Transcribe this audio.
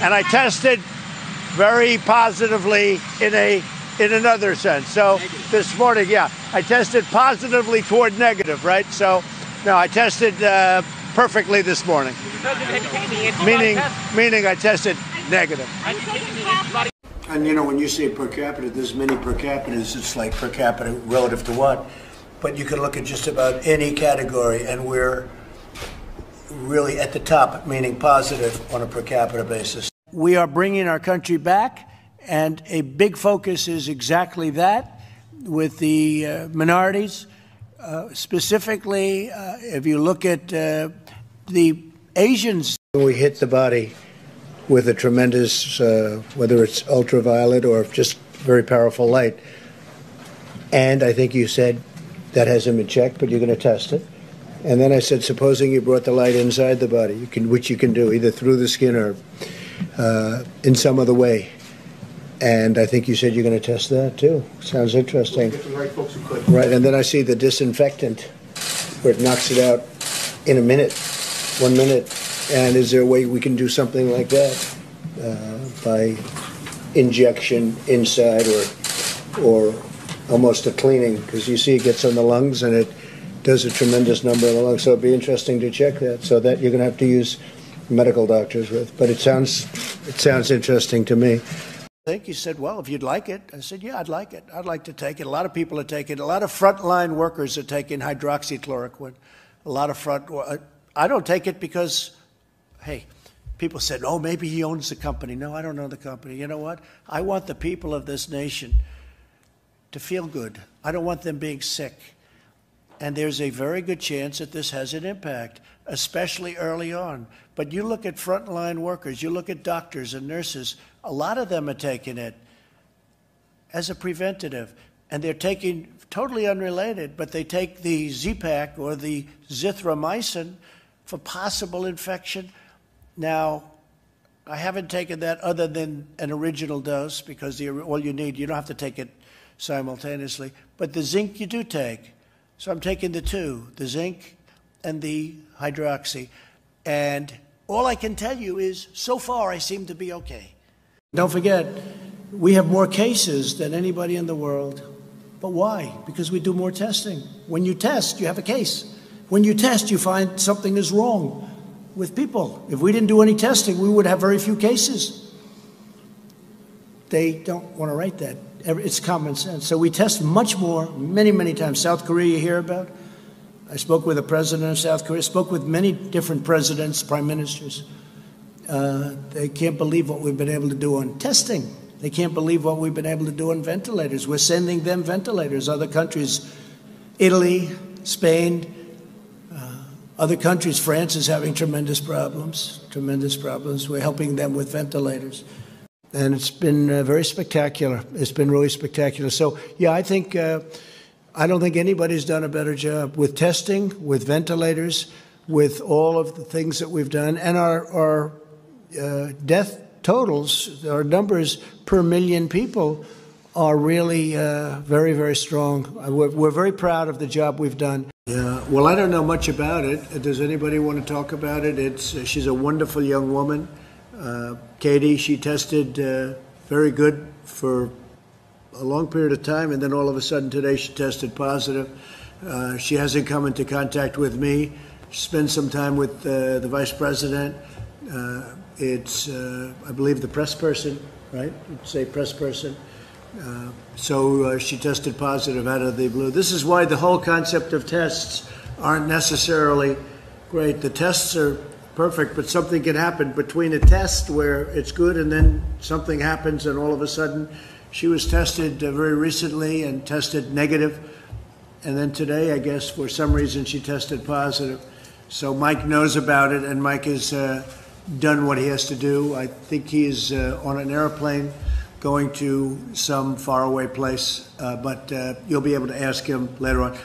and I tested very positively in a in another sense. So this morning, yeah, I tested positively toward negative, right? So no, I tested uh, perfectly this morning. Meaning, meaning I tested negative. And you know, when you say per capita, there's many per capitas. It's like per capita relative to what? But you can look at just about any category, and we're really at the top, meaning positive on a per capita basis. We are bringing our country back, and a big focus is exactly that with the uh, minorities. Uh, specifically, uh, if you look at uh, the Asians, we hit the body with a tremendous, uh, whether it's ultraviolet or just very powerful light. And I think you said that hasn't been checked, but you're going to test it. And then I said, supposing you brought the light inside the body, you can, which you can do either through the skin or uh, in some other way. And I think you said you're going to test that too. Sounds interesting. Right, folks who could. Right, and then I see the disinfectant where it knocks it out in a minute, one minute. And is there a way we can do something like that uh, by injection inside or or almost a cleaning? Because you see it gets on the lungs and it does a tremendous number of the lungs. So it'd be interesting to check that. So that you're going to have to use medical doctors with. But it sounds it sounds interesting to me. I think he said, "Well, if you'd like it," I said, "Yeah, I'd like it. I'd like to take it." A lot of people are taking. A lot of frontline workers are taking hydroxychloroquine. A lot of front. I don't take it because, hey, people said, "Oh, maybe he owns the company." No, I don't know the company. You know what? I want the people of this nation to feel good. I don't want them being sick. And there's a very good chance that this has an impact, especially early on. But you look at frontline workers, you look at doctors and nurses, a lot of them are taking it as a preventative. And they're taking totally unrelated, but they take the Z-Pak or the zithromycin for possible infection. Now, I haven't taken that other than an original dose because the, all you need, you don't have to take it simultaneously. But the zinc you do take. So I'm taking the two, the zinc and the hydroxy. And all I can tell you is so far I seem to be okay. Don't forget, we have more cases than anybody in the world. But why? Because we do more testing. When you test, you have a case. When you test, you find something is wrong with people. If we didn't do any testing, we would have very few cases. They don't want to write that. It's common sense. So we test much more, many, many times. South Korea, you hear about? I spoke with the president of South Korea, spoke with many different presidents, prime ministers. Uh, they can't believe what we've been able to do on testing. They can't believe what we've been able to do on ventilators. We're sending them ventilators. Other countries, Italy, Spain, uh, other countries, France is having tremendous problems, tremendous problems. We're helping them with ventilators and it's been uh, very spectacular. It's been really spectacular. So, yeah, I think uh, I don't think anybody's done a better job with testing, with ventilators, with all of the things that we've done, and our our uh, death totals, our numbers per million people are really uh, very, very strong. Uh, we're, we're very proud of the job we've done. Yeah, well, I don't know much about it. Does anybody want to talk about it? It's she's a wonderful young woman. Uh, Katie, she tested uh, very good for a long period of time, and then all of a sudden today she tested positive. Uh, she hasn't come into contact with me. Spent some time with uh, the vice president. Uh, it's, uh, I believe, the press person, right? Say press person. so she tested positive out of the blue. This is why the whole concept of tests aren't necessarily great. The tests are perfect, but something can happen between a test where it's good and then something happens and all of a sudden she was tested uh, very recently and tested negative, and then today, I guess, for some reason, she tested positive. So Mike knows about it, and Mike has uh, done what he has to do. I think he is uh, on an airplane going to some faraway place, uh, but uh, you'll be able to ask him later on.